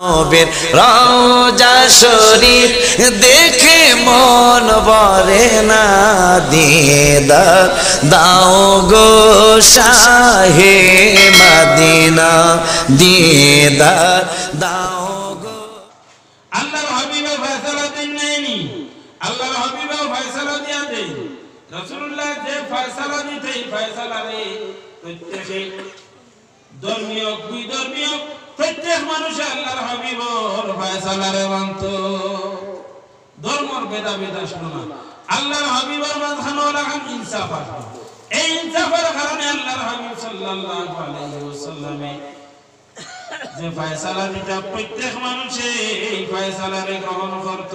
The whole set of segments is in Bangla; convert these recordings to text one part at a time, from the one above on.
নবের রওজা দেখে মন বরে না দিদার দাও গো শাহে মদিনা দিদার দাও গো আল্লাহর হাবিবে ফয়সালা দিন নেয়নি আল্লাহর হাবিবে ফয়সালা দিয়া দেন রাসূলুল্লাহ যে ফয়সালা দিতে এই ফয়সালা রে প্রত্যেকে ধর্মীয় বিধর্মীয় প্রত্যেক মানুষ আল্লাহর হাবিবর ফয়সালা রে মানত ধর্মর ভেদা ভেদ আসলো না। আল্লাহর হাবিবর মাঝখানে লাগান ইনসাফ আসলো এই ইনসাফের কারণে আল্লাহর হাবিব সাল্লাল্লাহু আলাইহি ওয়াসাল্লামে যে ফয়সালা দিতা প্রত্যেক মানুষে এই ফয়সালারে গ্রহণ করত।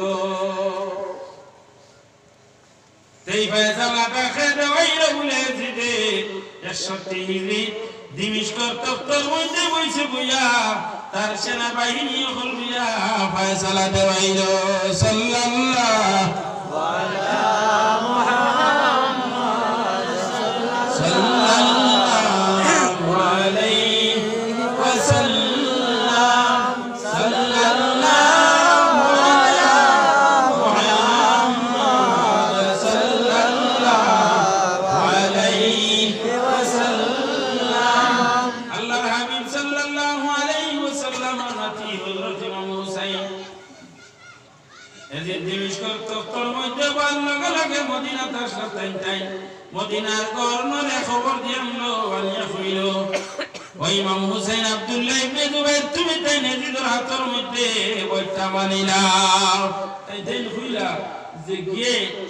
এই ফয়সালাটা খেতে বাইরে বলে দিতে একষট্টি হিজড়ি দিমিষ্কর তপ্তর মধ্যে বইছে বুয়া তার সেনাবাহিনী হল বুয়া ফয়সালা দেওয়াইল। সাল্লাল্লাহু।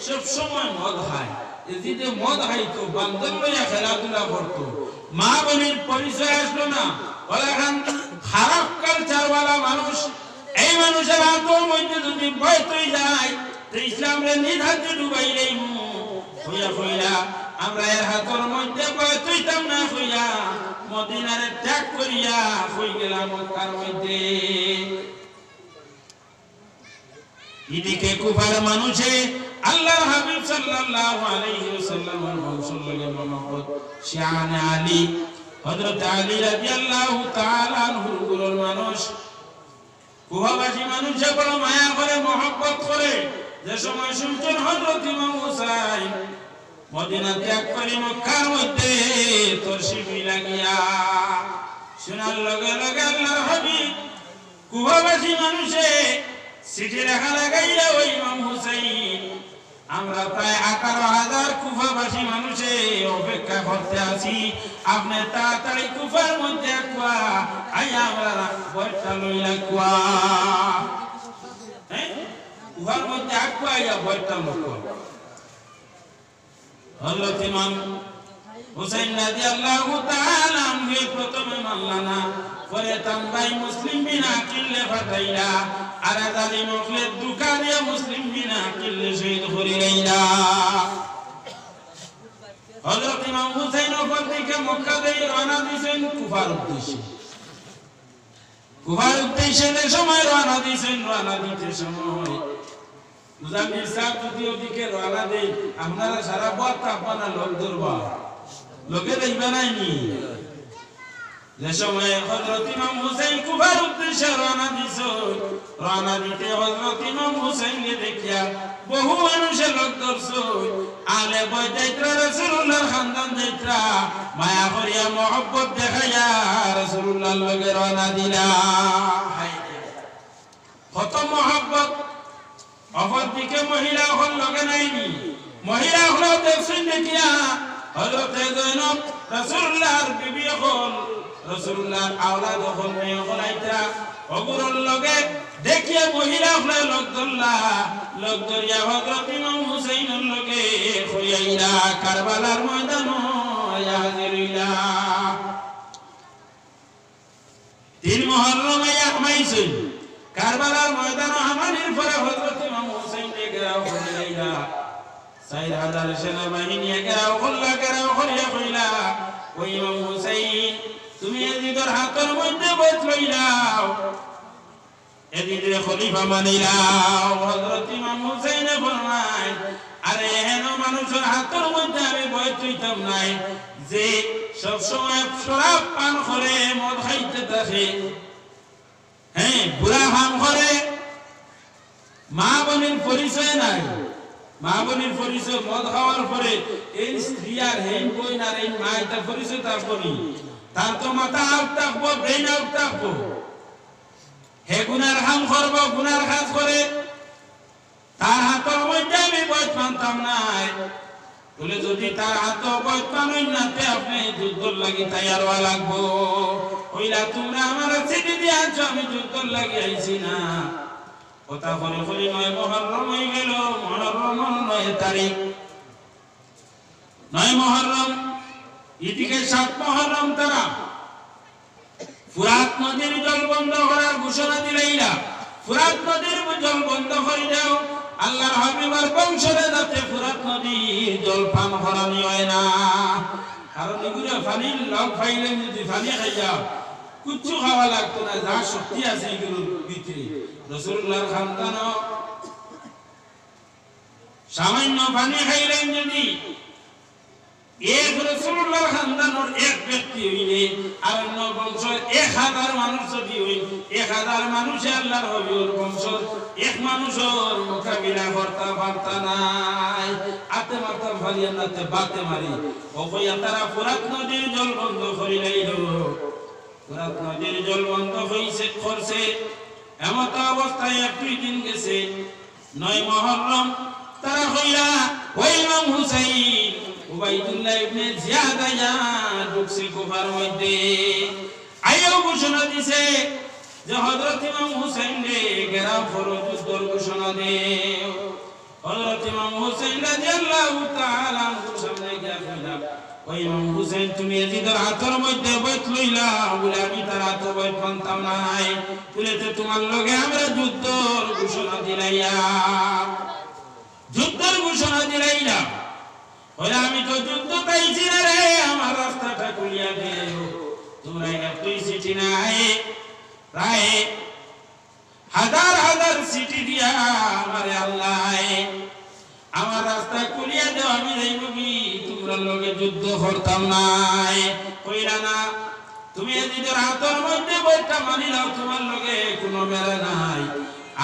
সব সময় মদ খায়। এদিকে মদ খাইতো, বান্দর লইয়া খেলাধুলা করতো। মা বোনের পরিচয় আসলো না। এখন খারাপ কালচারওয়ালা মানুষ, এই মানুষের হাতের মধ্যে যদি ভয় তুই যায় তো হইয়া আমরা হাতের মধ্যে না, হইয়া মদিনারে করিয়া হই গেলাম মক্কার মধ্যে। মানুষে আল্লাহর হাবিব সাল্লাল্লাহু আলাইহি ওয়াসাল্লামের লগে মোহাম্মদ শানে আলী, হযরত আলী রাদিয়াল্লাহু তাআলা আনহুরগুলোর মানুষ কুহাবাসী মানুষে বড় মায়া করে, মহব্বত করে, যে সময় শুনছেন হযরত ইমাম হুসাইন মদিনা ত্যাগ করে মক্কার মধ্যে তোর শিবি লাগিয়া, শোনার লগে লগে আল্লাহর হাবিব কুহাবাসী মানুষে সিটি লেখা লাগাইয়া ওই ইমাম হুসাইন আমরা প্রায় আঠারো হাজার কুফাবাসী মানুষে অপেক্ষা করতে আছি। আপনি তাড়াতাড়ি কুফার মধ্যে কুয়া আই আমরা বয়টা লইলা কুয়া হ্যাঁ? কুফার মধ্যে আকুয়া ইয়া বয়টা লোক হযরত ইমাম হুসাইন রাদিয়াল্লাহু তাআলা আনহু প্রথমে মানলানা, পরে তাম্বাই মুসলিম বিনা কিল্লে ফাটাইলা আর জালি মফলে দুকারিয়া মুসলিম বিনা কিল্লে শহীদ করিলাইলা হযরত ইমাম মক্কা থেকে রওনা দিয়েছেন কুফার উদ্দেশ্যে। কুফার উদ্দেশ্যে যে সময় রওনা দিয়েছেন, রওনা দিতে সময়। মুজাম্মিল সাহেব যদি ওদিকে রওনা দেয়, আপনারা সারা পথ আপনারা লোক ধরবা। লোকে দেখবে নাইনি যে সময় হযরত ইমাম হুসাইন কুফার উদ্দেশ্যে রওনা দিছ রওনা দিতে হযরত ইমাম হুসাইনকে দেখিয়া বহু মানুষের লোক ধরছ আলে বই যাইত্রা রাসূলুল্লাহর খানদান যাইত্রা মায়া করিয়া মহব্বত দেখাইয়া রাসূলুল্লাহর লগে রওনা দিলা। কত মহব্বত। অপরদিকে মহিলা হল লগে নাইনি। মহিলা হল দেখছেন দেখিয়া হযরতে জৈনব, রাসূলুল্লাহর বিবি হল রাসূলুল্লাহর আওলাদ হল মেয়ে হল আইতা অগুরর লগে দেখিয়া মহিলা হল লোক ধরলা লোক ধরিয়া হযরত ইমাম হুসাইনের লগে হইয়াইলা কারবালার ময়দান হাজিরিলা। তিন মহরমে কারবালার ময়দান পরে হযরত ইমাম হুসাইন হাজার সেনাবাহিনী করলা, ঘেরাও করিয়া কইলা ওই ইমাম হুসাইন তুমি এদিদের হাতের মধ্যে বস লইলাও। এদিদের খলিফা মানিলাও। হযরত ইমাম হুসাইন ফরমায়, আরে হেন মানুষের হাতের মধ্যে আমি বস লইতাম নাই। যে সব সময় শরাব পান করে, মদ খাইতে থাকে হ্যাঁ বুড়া ভাম করে। মা বোনের পরিচয় নাই। মা বোনের পরিচয় মদ খাওয়ার পরে, এই স্ত্রী আর হেন বই না, এই মা এটা পরিচয় তার করি তার তো মাথা আউট থাকব ব্রেন গুনার হাম করব, গুনার কাজ করে। তার হাতের মধ্যে আমি বয়স নাই। বলে যদি তার হাত বয়স মানুষ নাতে আপনি যুদ্ধ লাগি তৈয়ার হওয়া লাগবো। ওইলা তোমরা আমার চিঠি দিয়ে আছো আমি যুদ্ধ লাগি আইছি না। কথা করে করে নয় মহরম হয়ে গেল, মহরম নয় তারিখ। নয় মহরম এদিকে সাত মহরম। তারা ফুরাত নদীর জল বন্ধ করার ঘোষণা দিলেইরা ফুরাত নদীর জল বন্ধ করে দাও। আল্লাহর হাবিবার বংশরে যাতে ফুরাত নদীর জল পান করানি হয় না। কারণ এগুলো পানির লগ ফাইলে যদি পানি খাই যাও, কুচ্ছু খাওয়া লাগতো না, যা শক্তি আছে এগুলোর ভিতরে। রসুল্লাহর খানদান সামান্য পানি খাইলেন যদি এক রসুল্লাহর খানদানোর এক ব্যক্তি হইলে আর অন্য বংশ এক হাজার মানুষ যদি হইল এক হাজার মানুষে আল্লাহর হবির বংশ এক মানুষের মোকাবিলা করতে পারতা নাই। আতে মারতে ফালিয়া নাতে বাতে মারি। অকইয়া তারা ফুরাত নদীর জল বন্ধ করিলাইল ফুরাত নদীর জল বন্ধ হইছে, করছে। এমত অবস্থায় একটি দিন গেছে। নয় মহরম, তারা হইলা ওই ইমাম হুসাইন উবাইদুল্লাহ ইবনে জিয়াদ আয়া ঢুকছে কুফার মধ্যে। আইও ঘোষণা দিছে যে হযরত ইমাম হুসাইন রে গেরাও করো যুদ্ধর ঘোষণা দে হযরত ইমাম হুসাইন রাদিয়াল্লাহু তাআলা সামনে গিয়া কইলা ওই ইমাম হুসাইন, তুমি এজিদের হাতের মধ্যে বইত লইলা, বলে আমি তার হাতে বইত পান্তাম নাই। বলে তো তোমার লগে আমরা যুদ্ধর ঘোষণা দিলাইয়া। যুদ্ধের ঘোষণা দিলাইয়া বলে, আমি তো যুদ্ধ পাইছি না রে, আমার রাস্তাটা খুলিয়া দে তোমরা একটুই সিটি নাই? প্রায় হাজার হাজার সিটি দিয়া আমারে আল্লাহ, আমার রাস্তা খুলিয়া দেও, আমি যাইব কি তোমরা লগে যুদ্ধ করতাম নাই। কইরা না, তুমি নিজের হাতের মধ্যে বইটা মানি নাও, তোমার লগে কোনো মেরে নাই।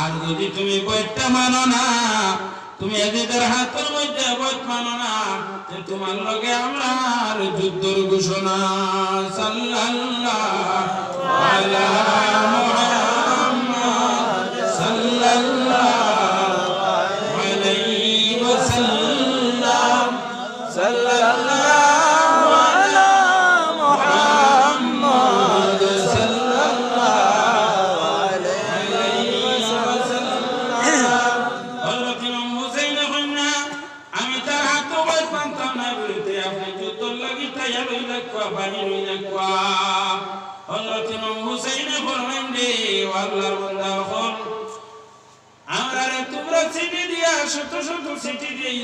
আর যদি তুমি বইটা মানো না তুমি এদের হাতের মধ্যে বইট মানো না তোমার লগে আমার যুদ্ধর ঘোষণা। সাল্লাল্লাহু আলা মুহাম্মদ।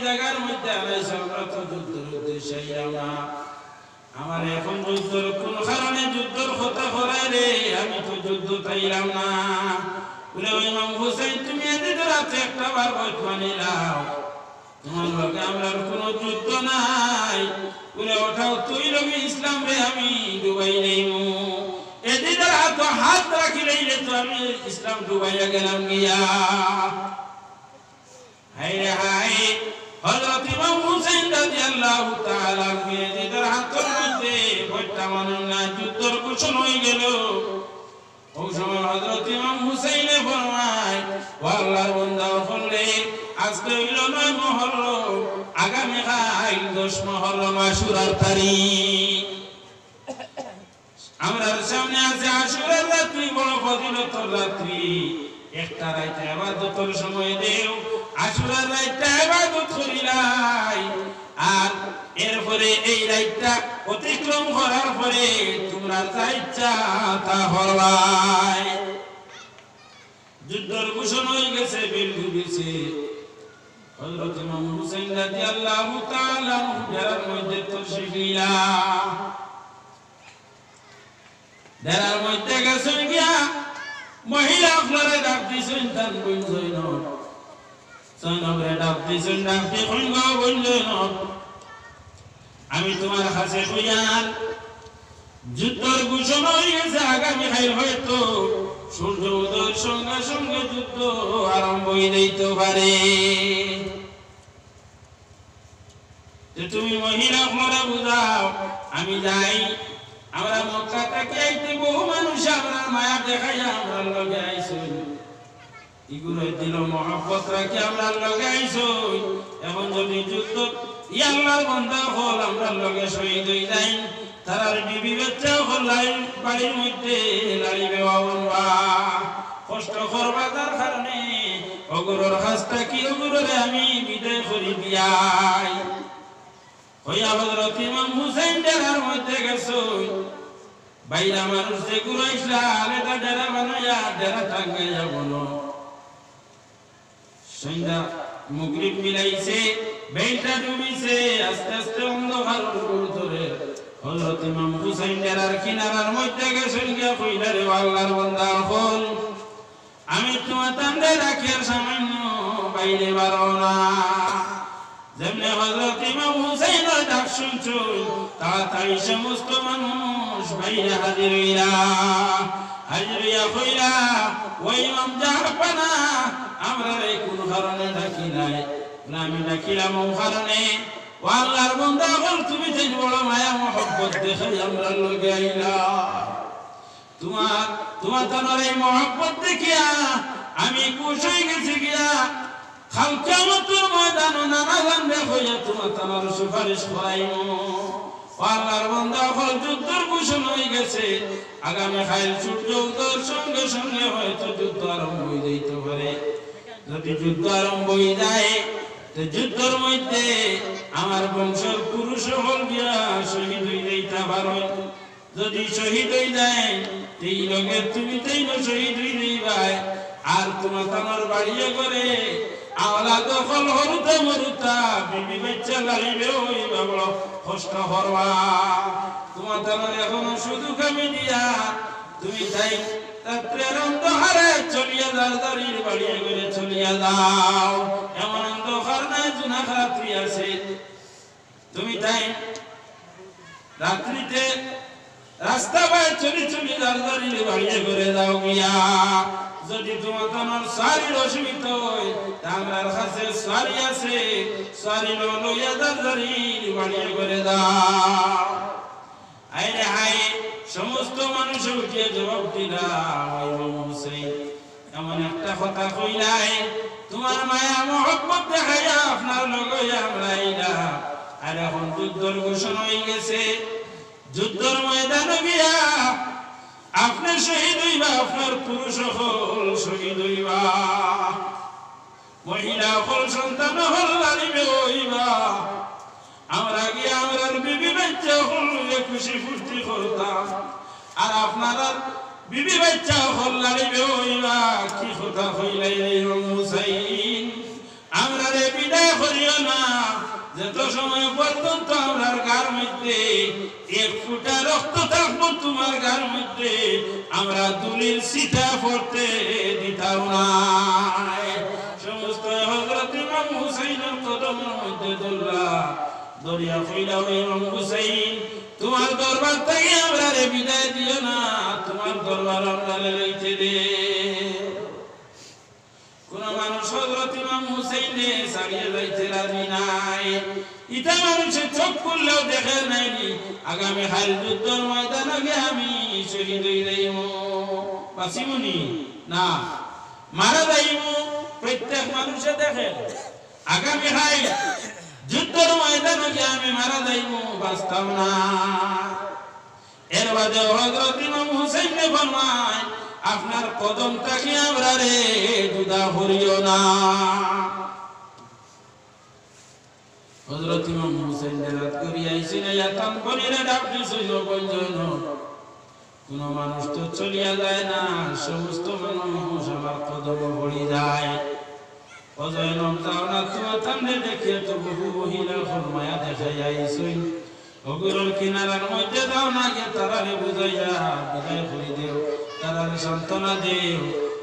জায়গার মধ্যে আনাইছ আমরা যুদ্ধের উদ্দেশ্যে না। আমার এখন যুদ্ধের কোন কারণে যুদ্ধের কথা করায় রে? আমি তো যুদ্ধ চাইলাম না। বলে, ওই ইমাম হুসাইন, তুমি এদিকে রাতে একটা বার বৈঠ মানিলাও তোমার লগে আমরা কোনো যুদ্ধ নাই। বলে ওঠাও তুই লগে ইসলাম রে, আমি ডুবাই নেইমু এদিকে হাত হাত রাখিলেই রে তো আমি ইসলাম ডুবাইয়া গেলাম গিয়া। হাই রে হাই হযরত ইমাম হুসাইন রাদিয়াল্লাহু তাআলা মেয়েদের হাতের মধ্যে বইটা মানুষ না, যুদ্ধর ঘোষণা হয়ে গেল। ওই সময় হযরত ইমাম হুসাইনে ফরমায়, ও আল্লাহর বান্দা বললে আজকে হইল নয় মহরম, আগামী কাল দশ মহরম আশুরার তারিখ। আমরার সামনে আছে আশুরার রাত্রি, বড় ফজিলতর রাত্রি। একটা রাইতে আবাদতর সময় দেও আশুরার রাইতে আবাদত করিলাই আর এরপরে এই রাইটটা অতিক্রম করার পরে তোমরা যা ইচ্ছা তা হলাই যুদ্ধর ঘোষণা হয়ে গেছে বেল ডুবেছে হযরত ইমাম হুসাইন রাদিয়াল্লাহু তাআলা আনহু মধ্যে তশরিফ যারার মধ্যে গেছেন গিয়া মহিলা আপনারে ডাক দিছেন কইন গো বইন আমি তোমার কাছে কইয়ার, যুদ্ধর হয়ে গেছে, আগামী হয়তো সূর্য উদয়ের সঙ্গে সঙ্গে যুদ্ধ আরম্ভ হয়ে পারে। তুমি মহিলা বুঝাও, আমি যাই আমরা মক্কা থেকে আইতে বহু মানুষ আমরা, মায়া দেখাই আমরা লগে আইসই এগুলো দিল মহব্বত রাখি আমরা লগে আইসই এখন যদি যুদ্ধ ইয়াল্লার বন্ধা হল, আমরা লগে শহীদ হয়ে যাই। তারার বিবি বাচ্চা হল বাড়ির মধ্যে লাড়িবে বাবা কষ্ট করবা তার কারণে, অগুরর হাসটা কি অগুররে আমি বিদায় করি দিয়াই। হইয়া হজরত ইমাম হুসাইন ডেরার মধ্যে গেছো। বাইরা মানুষ যে ঘুরাইছিলা আলেটা ডেরা বানাইয়া ডেরা টাঙ্গাইয়া বলো। সন্ধ্যা মুগরিব মিলাইছে বেলটা ডুবিছে, আস্তে আস্তে অন্ধকার ধরে হজরত ইমাম হুসাইন ডেরার কিনারার মধ্যে গেছেন গিয়া কইলা, রে আল্লাহর বান্দা হল আমি তোমার তান্ডে রাখিয়ার সামান্য বাইরে বারো না। যেমনি হজরত ইমাম হুসাইনের ডাক শুনছো? তাড়াতাড়ি সমস্ত মানুষ বাইরে হাজির হইলা হাজির হইয়া কইলা ওই ইমাম জাহাপানা আমরা এই কোন কারণে ডাকি নাই। আমি ডাকিলাম ও কারণে। ও আল্লাহর বন্ধা হল তুমি যে বড় মায়া, মহব্বত দেখাই আমরা লগে আইলা। তোমার তোমার এই মহব্বত দেখিয়া, আমি খুশ হয়ে গেছি গিয়া ময়দান নানা যুদ্ধের গেছে। আগামী সঙ্গে যুদ্ধ যদি যুদ্ধ যায় মধ্যে আমার বংশের পুরুষ হল শহীদ হয়ে যাইতে পারো যদি শহীদ হয়ে যায়, এই লোকের তুমি তাই শহীদ হয়ে যাইবাই। আর তোমার তোমার বাড়িয়ে করে আওলা দখল হরুতা মরুতা বিবি বাচ্চা লাগাইবে ওই বাবল কষ্ট হরবা তোমার তোমার এখনও শুধু কামি দিয়া তুমি তাই রাত্রের অন্ধকারে চলিয়া যার দাঁড়িয়ে বাড়িয়ে করে চলিয়া যাও। এমন অন্ধকার নাই জুনা রাত্রি আছে। তুমি তাই রাত্রিতে রাস্তা বাই চলি চলি দাঁড়িয়ে বাড়িয়ে করে যাও গিয়া। যদি তোমার তোমার সারির অসুবিধা হয় তাঙ্গার কাছে সারি আছে। সারি লইয়া দাঁড়িয়ে বাড়িয়ে করে দাও। আইরে হাই সমস্ত মানুষ উঠিয়ে জবাব দিলা হুসেন এমন একটা কথা কইলাই তোমার মায়া মহব্বত দেখাইয়া আপনার লগে আমরা আর এখন যুদ্ধর ঘোষণা হয়ে গেছে। যুদ্ধর ময়দানে গিয়া আপনি শহীদ হইবা, আপনার পুরুষ হল শহীদ হইবা। মহিলা হল সন্তান হল লালিবে হইবা। আমরা গিয়ে আমরা বিবি বাচ্চা হল খুশি ফুর্তি করতাম। আর আপনারা বিবি বাচ্চা হল লালিবে হইবা, কি কথা হইলাই হুসাইন? আমরা রে বিদায় করিও না, যত সময় পর্যন্ত ফুটা রক্ত থাকব তোমার গার মধ্যে। আমরা দুলির সিটা পড়তে দিতাম না। সমস্ত হজরত ইমাম হুসাইনের কদমের মধ্যে দোল্লা দরিয়া ফইলা ইমাম হুসাইন, তোমার দরবার থেকে আমরা রে বিদায় দিও না, তোমার দরবার আমরা লইতে দে। কোন মানুষ হজরত ইমাম হুসাইনে সারিয়ে যাইতে রাজি নাই। ইটা মানুষে চোখ খুললেও দেখে নাইনি আগামী হাল যুদ্ধর ময়দান আগে আমি শহীদ হয়ে যাইব। বাঁচিবনি না, মারা যাইব। প্রত্যেক মানুষে দেখে, আগামী হাই যুদ্ধর ময়দান আগে আমি মারা যাইব, বাঁচতাম না। এর বাদে হজরত ইমাম হুসাইনে ফরমায়, আপনার কদমটাকে আমরা রে জুদা করিও না। হযরত ইমাম হুসাইন রাত করি আইছিল ইয়াতাম করিলে ডাক দিছিল গঞ্জন কোন মানুষ তো চলিয়া যায় না, সমস্ত মানুষ আমার কদম পড়ি যায়। অজয় নম যাও না তোমার সামনে দেখে তো বহু মহিলা ফরমায়া দেখাই আইসই অগুরুর কিনারার মধ্যে দাও না গে, তারারে বুঝাইয়া বিদায় করি দেও তারারে সান্ত্বনা দেও।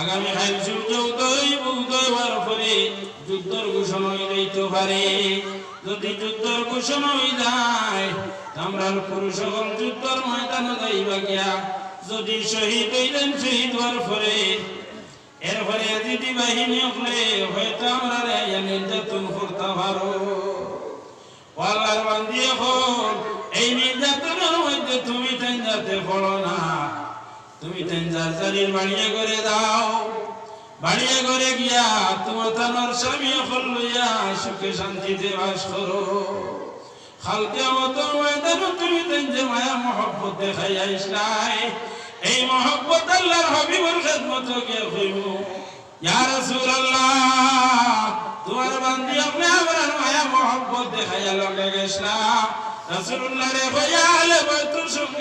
আগামী কাল সূর্য উদয় উদয় হওয়ার পরে যুদ্ধের ঘোষণা হয়ে পারে। যদি যুদ্ধের ঘোষণা হয়ে যায় আমরা পুরুষ সকল যুদ্ধের ময়দানে যাইবা গিয়া। যদি শহীদ হইলেন, শহীদ হওয়ার পরে, এরপরে যদি বাহিনী হলে হয়তো আমরা নির্যাতন করতে পারো। আল্লাহর বান্দি হল এই নির্যাতনের মধ্যে তুমি তেন যাতে পড়ো না। তুমি তেন যার জারির বাড়িয়ে করে দাও। বাড়িয়ে করে গিয়া তোমার তানোর স্বামী হল লইয়া সুখে শান্তিতে বাস করো। খালকে মতো ময়দান তুমি যে মায়া মহব্বত দেখাইয়া ইসলাই এই মহব্বত আল্লাহর হাবিবর খেদমত কে হইব? ইয়া রাসূলুল্লাহ, তোমার বান্দি আপনি আমার মায়া মহব্বত দেখাইয়া লগে গেছলা। রাসূলুল্লাহ রে হইয়া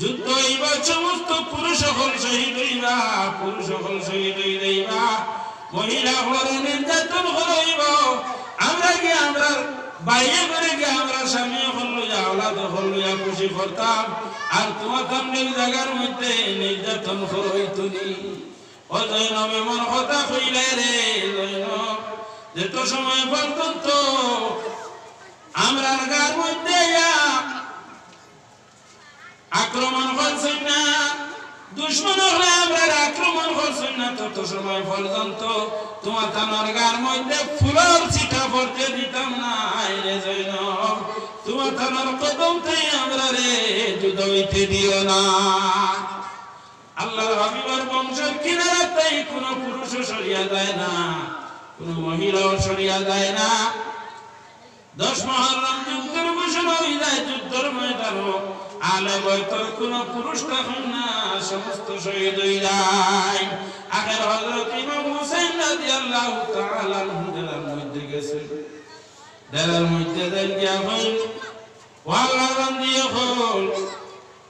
যুদ্ধ হইবা সমস্ত পুরুষ হল শহীদ হইবা, পুরুষ হল শহীদ হইবা মহিলা হল নির্যাতন হইব। আমরা কি আমরা বাইরে করে গিয়ে আমরা স্বামী হল লইয়া, আওলাদ হল লইয়া খুশি করতাম? আর তোমার সামনে জায়গার মধ্যে নির্যাতন হইতো নি ও জৈনব, এমন কথা কইলে রে জৈনব যেত সময় পর্যন্ত আমরা গার মধ্যে আক্রমণ করছেন না। দুশ্মন হলে আমরা আক্রমণ করছেন না। তত সময় পর্যন্ত তোমার তানার গার মধ্যে ফুলের চিঠা পড়তে দিতাম না। তোমার তানার কদমতে আমরা রে যুদ্ধ দিও না। আল্লাহর বংশের কিনারাতেই কোন পুরুষ সরিয়া যায় না, কোন মহিলাও সরিয়া যায় না। দশ মহরম যুদ্ধের হয়ে যায়, যুদ্ধের আলে বয়তর কোন পুরুষ তখন না, সমস্ত শহীদ হয়ে যায়। আগের হজরত ইমাম হুসাইন রাদিয়াল্লাহু তাআলা আনহু দেলার মধ্যে গেছে। দেলার মধ্যে দেন গিয়া হল ওয়াল্লাহ দিয়ে হল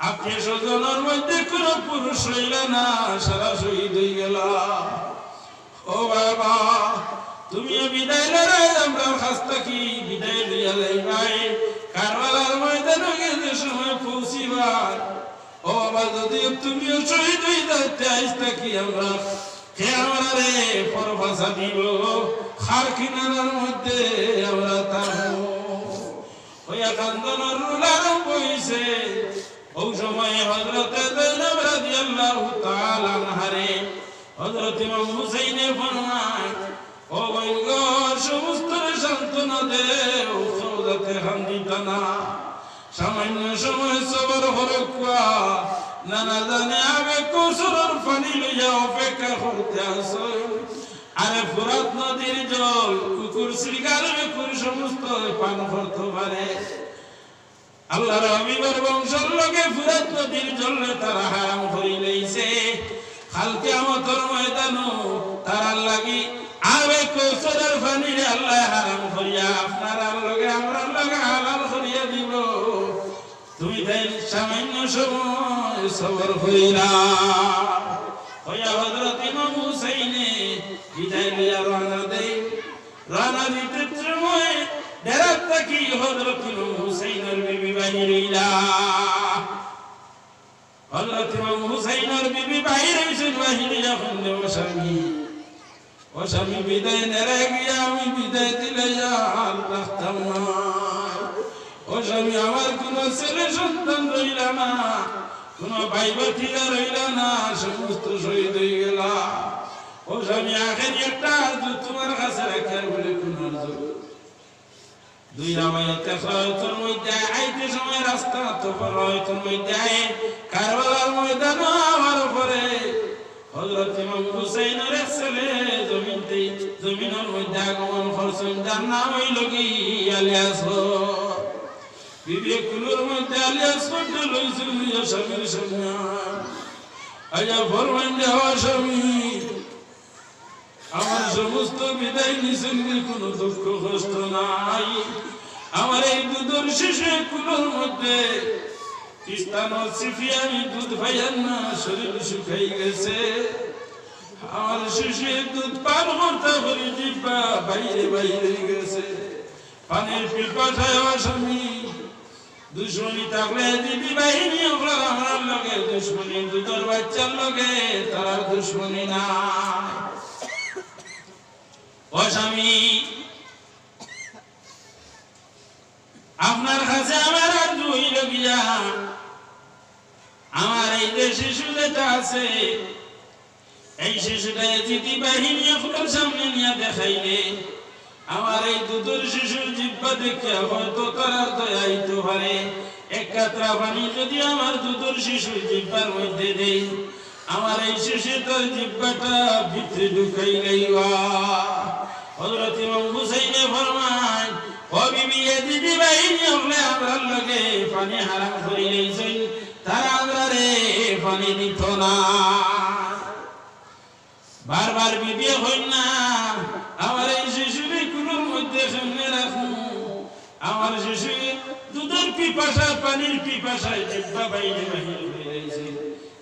আপনি স্বজনের মধ্যে কোন পুরুষ হইল না, সারা শহীদ হয়ে গেল। ও বাবা তুমি বিদায় লড়াই আমরা কাছ থাকি, বিদায় লইয়া যাইবাই কারবালার ময়দানে গেছে সময় পৌঁছিবার। ও বাবা যদি তুমিও শহীদ হয়ে যাইতে আইস থাকি আমরা কে আমরা রে, পরভাষা দিব। খার কিনারার মধ্যে আমরা থাকব ওই কান্দনের রুলার বইছে ওই সময় হযরতে যায়েব রাদিয়াল্লাহু তাআলা আনহারে, হযরত ইমাম হুসাইনে ফরমায়, ও বৈগ সমস্ত সান্তনা দেও সৌদাতে সামান্য সময় সবর হরকুয়া নানা জানে আগে কৌশলের পানি লইয়া অপেক্ষা করতে আসো। আরে ফুরাত নদীর জল, কুকুর শ্রীকার কুকুর সমস্ত পান করতে পারে। আল্লাহর হাবিবের বংশের লোকে ফুরাত নদীর জলে তারা হারাম করে লইছে। কালকে আমতর ময়দানো তারা লাগি আবে কৌশলের পানিরে আল্লাহ হারাম করিয়া আপনার লগে আমরা লগে হালাল করিয়া দিব। তুমি তাই সামান্য সময় সবর হইলা। হইয়া হযরত ইমাম হুসাইনে বিদায় লইয়া রানা দেই। রানা দিতে সময় হযরত ইমাম হুসাইনের বিবি বাহির হইলা হযরত ইমাম হুসাইনের বিবি বাহির হইছেন বাহির যখন ও স্বামী ও স্বামী, বিদায় নেড়ে গিয়া আমি বিদায় দিলে আর রাখতাম না। ও স্বামী, আমার কোন ছেলে সন্তান রইল না, কোন ভাই বাতিরা রইল না, সমস্ত শহীদ হয়ে গেল ও স্বামী, আখের একটা তোমার কাছে রাখার বলে কোন দুই রামায়তে খরচের মধ্যে আইতে সময় রাস্তা তো খরচের মধ্যে আয়ে কারবালার ময়দান আমার উপরে। হযরত ইমাম হুসাইনের ছেলে জমিনতে জমিনের মধ্যে আগমন করছেন, যার নাম হইল কি? আলিয়াস বিবেক কুলোর মধ্যে আলিয়াস করতে লইছিল স্বামীর সঙ্গে। আয়া ফরমান দেওয়া স্বামী আমার সমস্ত বিদায় নিছেন কোনো দুঃখ, কষ্ট নাই। আমার এই দুধর শেষে কুলোর মধ্যে দুধ গেছে। আমার শেষে দুধ বাইরে গেছে। পানির দুশ্মনী বাহিনী আমার লগে দুশ্মনী, দুধের বাচ্চার লগে তার দুশ্মনী না আপনার কাছে আমার আর দুই লগিয়া আমার এই যে শিশু যেটা আছে, এই শিশুটা যদি বাহিনী আপনার সামনে নিয়ে দেখাইলে, আমার এই দুধের শিশুর জিব্বা দেখে হয়তো তারা দয়াইতে পারে। এক কাতরা পানি যদি আমার দুধের শিশুর জিব্বার মধ্যে দেই, আমার এই শিশু তার জিব্বাটা ভিতরে ঢুকাই গাইবা হযরত ইমাম হুসাইনে ফরমান, ও বিবি দিদি বাহিনী হলে আমরার লগে পানি হারাম করে লইছেন তারা আমরা রে পানি দিত না। বারবার বিবিয়ে হই না, আমার এই শিশুরে কুলোর মধ্যে সামনে রাখুন আমার শিশু দুধের পিপাসা, পানির পিপাসায় জিব্বা বাইরে হয়ে রয়েছে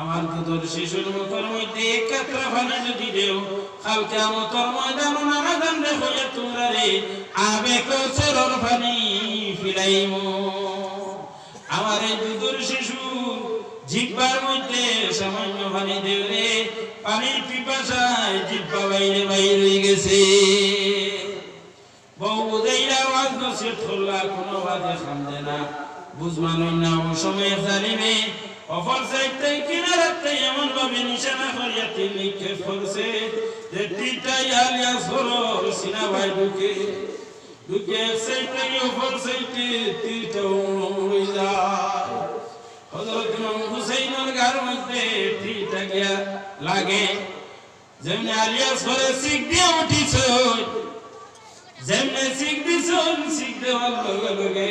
আমার দুধর শিশুর মুখের মধ্যে এক কাতরা পানি যদি দেও, কালকে আমতর ময়দান নানা দান হইয়া তোমরা রে আবেগ চরর পানি ফিরাইমু। আমার এই দুধর শিশু জিব্বার মধ্যে সামান্য পানি দেও রে, পানির পিপাসায় জিব্বা বাইরে বাইরে গেছে। বউ বুঝাইরা আওয়াজ নসিহত করলা কোনো বাজে সামনে না। বুঝমানুন না ও সময় জানিবে অফর সাইডতে কিনারাতে এমন ভাবে নিশানা করিয়া তিন নিক্ষেপ করছে যে তীরটাই আলিয়া সরর সিনা ভাই ঢুকে। ঢুকে এক সাইড থেকে অফর সাইডে তীরটা উড়ে যায়। হযরত ইমাম হুসাইনের গার মধ্যে তীরটা গিয়া লাগে। যেমনি আলিয়া সরে শিখ দিয়ে উঠিছ, যেমনে শিখ দিছন শিখ দেওয়ার লগে লগে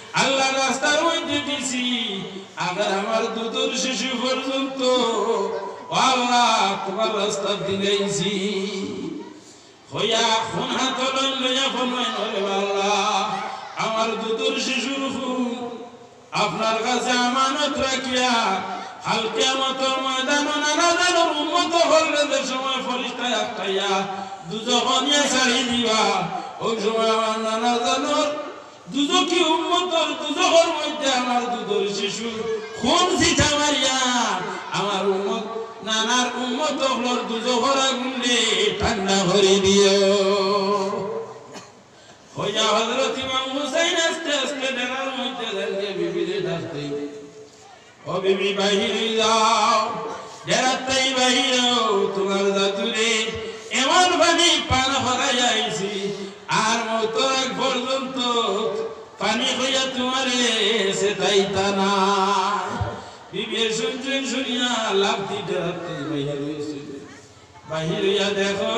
আল্লাহ রাস্তার মধ্যে দিছি। আবার আমার দুধের শিশু পর্যন্ত আল্লাহ তোমার রাস্তা দিলাইছি। হইয়া খুন হাত লইয়া ফরমাইন আল্লাহ আমার দুধের শিশুর খুন আপনার কাছে আমানত রাখিয়া হালকে মতো ময়দান নানা জানোর উন্মত হলে সময় ফরিস্তায় আটকাইয়া দুজকনিয়া ছাড়ি দিবা। ওই সময় আমার নানা জানোর দুজকি উন্মতর দুজকর মধ্যে আমার দুধর শিশু। খুন সিঠা মারিয়া, আমার উন্মত নানার উন্মত হলর দুজকর আগুনে ঠান্ডা করে দিও। হইয়া হযরত ইমাম হুসাইন আস্তে আস্তে ডেরার মধ্যে দাঁড়িয়ে বিবিরে ডাকতে ও বিবি, বাহিরে যাও। ডেরাতেই বাহিরে তোমার দাদুরে এমন পানি পান হরাই আইছি, আর মতো এক পর্যন্ত পানি হইয়া তোমারে সে তাইতা না। বিবির শুনছেন শুনিয়া লাভ দিতে রাখতে বাহিরে হয়েছে বাহির হইয়া দেখো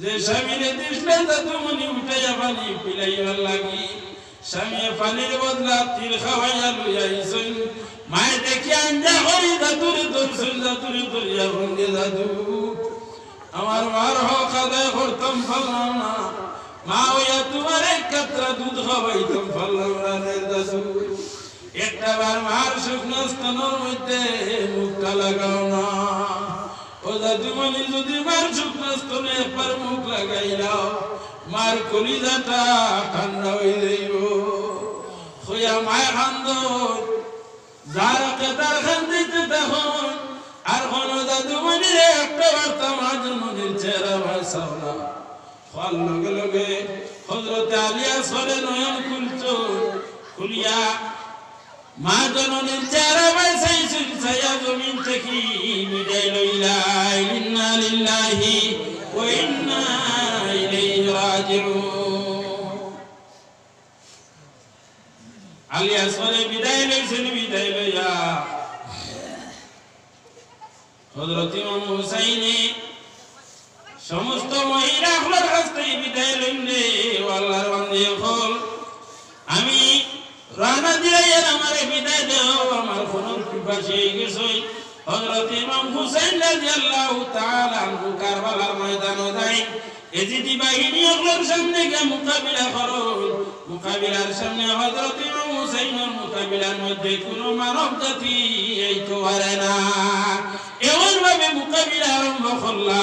যে স্বামীরে দিসলে দাদুমনি উঠাইয়া পানি পিলাইবার লাগি। স্বামী পানির বদলা তীর খাওয়াইয়া লইয়াইছেন মায়ে দেখি আঞ্জা হই দাদুরে ধরছেন দাদুরে ধরিয়া ভঙ্গে দাদু আমার মার হক আদায় করতাম না। মা হইয়া তোমার এক কাতরা দুধ খাওয়াইতাম পারলাম না রে দাদু একটা বার মার শুকনো স্তনের মধ্যে মুখটা লাগাও না। ও দাদুমণি যদি মার শুকনো স্তনে একবার মুখ লাগাইলাও মার কলিজাটা ঠান্ডা হয়ে যাইব। হইয়া মায় খান্দ যার কেতার খান দিতে আর কোন দাদুমণি একটা বার্তা মার জন্মদিন চেহারা ভাষাও না হওয়ার লগে লগে হজরত আলিয়া সরে নয়ন খুলছো খুলিয়া মা জননীর চেহারা বাইসাই সুইসাইয়া জমিন থেকে বিদায় লইলা। ইন্না লিল্লাহি ওয়া ইন্না ইলাইহি রাজিউন। আলিয়া সরে বিদায় লইছেন, বিদায় লইয়া। হযরত ইমাম হুসাইনে সমস্ত মহিলা হলার কাছ থেকে বিদায় লইলে আল্লাহর বান্দে হল। আমি রানা দিলাইয়ের আমারে বিদায় দেও, আমার কোন পিপাসে গেছে হযরত ইমাম হুসাইন রাদিয়াল্লাহু তাআলা আনহু কারবালার ময়দানে যাই এজিদি বাহিনী ওগুলোর সামনে গিয়ে মোকাবিলা করো। মোকাবিলার সামনে হযরত ইমাম হুসাইনের মোকাবিলার মধ্যে কোনো মানব জাতি এই তো পারে না। এমন ভাবে মোকাবিলা আরম্ভ করলা।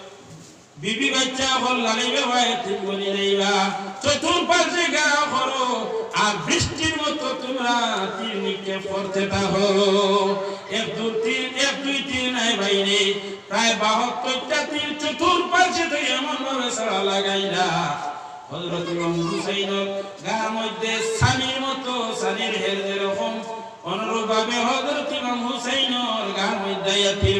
বিবি বাচ্চা হল লালিবে ভাই তিন বলি নেইবা চতুর্পাশে গা করো আর বৃষ্টির মতো তোমরা তীর নিক্ষেপ করতে থাকো। এক, দুই, তিন, এক, দুই, তিন নাই বাইরে প্রায় বাহাত্তরটা তীর চতুর্পাশে থেকে এমন ভাবে সারা লাগাইলা হযরত ইমাম হুসাইনের গার মধ্যে সানির মতো সানির হের যেরকম অনুরূপ ভাবে হযরত ইমাম হুসাইনের গার মধ্যে তীর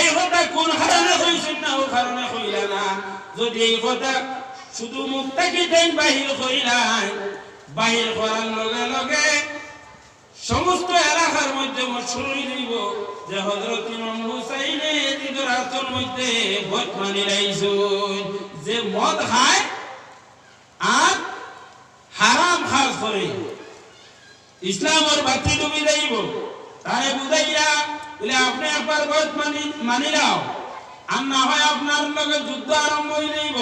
এই কথা কোন কারণে কইছেন না? ও কারণে কইলা না। যদি এই কথা শুধু মুক্তাকি দেন, বাহির কইলাই বাহির করার লগে লগে সমস্ত এলাকার মধ্যে মশুর হয়ে দিব যে হজরত ইমাম হুসাইনে এদিকের হাতের মধ্যে ভোট মানি লাইছুন। যে মদ খায় আর হারাম খাস করে। ইসলামের বাতি ডুবি যাইব তারে বুঝাইয়া বলে, আপনি একবার ভোট মানি মানি নাও। আর না হয় আপনার লগে যুদ্ধ আরম্ভ হয়ে যাইব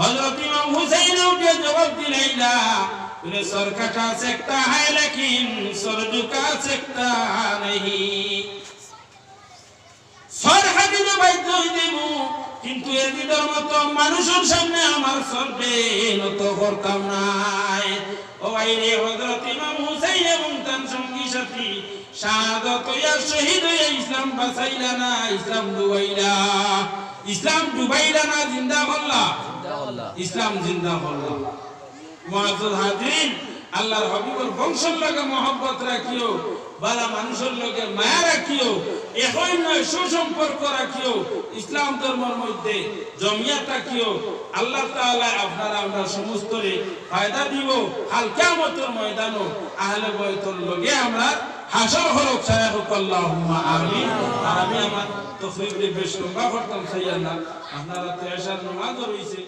হজরত ইমাম হুসাইন উঠে জবাব দিলাইলা বলে সরকাটা সেকতা হয় লেকিন, সরজুকা সেকতা নেই সরকার দিতে বাধ্য হয়ে যাইব কিন্তু এদিদের মতো মানুষের সামনে আমার সর্বে নত করতাম নাই। ও বাইরে হজরত ইমাম হুসাইন এবং তার সঙ্গী সাথী শাহাদত হইয়া শহীদ হইয়া ইসলাম বাঁচাইলা না ইসলাম ডুবাইলা। ইসলাম ডুবাইলা না জিন্দা করলা ইসলাম জিন্দা করলা হাজিরিন আল্লাহর হবিবর বংশের লগে মহব্বত রাখিও বালা মানুষের লগে মায়া রাখিও এখন নয় সুসম্পর্ক রাখিও ইসলাম ধর্মের মধ্যে জমিয়াত রাখিও। আল্লাহ তাআলা আপনারা আমরা সমস্ত ফায়দা দিব। হাল কিয়ামতের ময়দানও আহলে বয়তর লগে আমরা হাসর হরক ছায়া হোক আল্লাহুম্মা আমিন। আর আমি আমার তফরিক বেশ লম্বা করতাম সাইয়ার না আপনারা তো এসার নামাজ রইছে